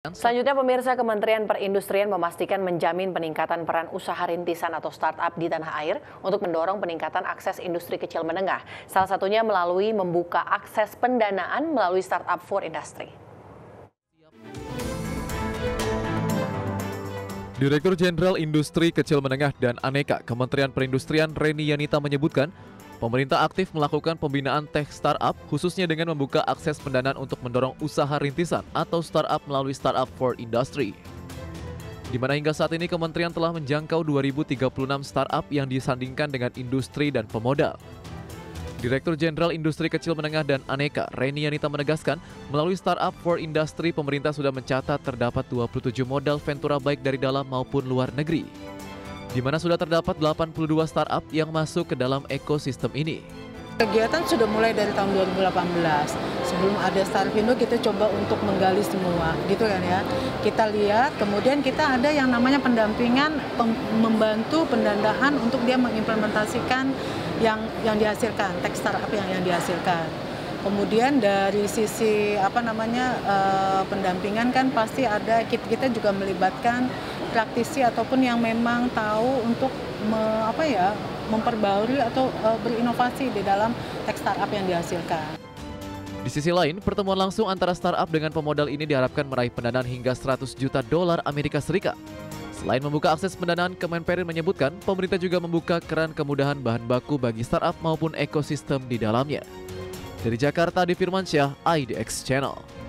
Selanjutnya pemirsa Kementerian Perindustrian memastikan menjamin peningkatan peran usaha rintisan atau startup di tanah air untuk mendorong peningkatan akses industri kecil menengah. Salah satunya melalui membuka akses pendanaan melalui startup for industry. Direktur Jenderal Industri Kecil Menengah dan Aneka Kementerian Perindustrian Reni Yanita menyebutkan, Pemerintah aktif melakukan pembinaan tech startup khususnya dengan membuka akses pendanaan untuk mendorong usaha rintisan atau startup melalui Startup for Industry. Di mana hingga saat ini kementerian telah menjangkau 2036 startup yang disandingkan dengan industri dan pemodal. Direktur Jenderal Industri Kecil Menengah dan Aneka, Reni Yanita menegaskan, melalui Startup for Industry, pemerintah sudah mencatat terdapat 27 modal Ventura baik dari dalam maupun luar negeri di mana sudah terdapat 82 startup yang masuk ke dalam ekosistem ini. Kegiatan sudah mulai dari tahun 2018. Sebelum ada Starvindo kita coba untuk menggali semua, gitu kan ya. Kita lihat, kemudian kita ada yang namanya pendampingan, membantu pendanaan untuk dia mengimplementasikan yang yang dihasilkan, teks startup yang yang dihasilkan. Kemudian dari sisi apa namanya uh, pendampingan kan pasti ada kita juga melibatkan praktisi ataupun yang memang tahu untuk me, apa ya memperbarui atau uh, berinovasi di dalam teks startup yang dihasilkan. Di sisi lain, pertemuan langsung antara startup dengan pemodal ini diharapkan meraih pendanaan hingga 100 juta dolar Amerika Serikat. Selain membuka akses pendanaan, Kemenperin menyebutkan pemerintah juga membuka keran kemudahan bahan baku bagi startup maupun ekosistem di dalamnya. Dari Jakarta, di Firmansyah, IDX Channel.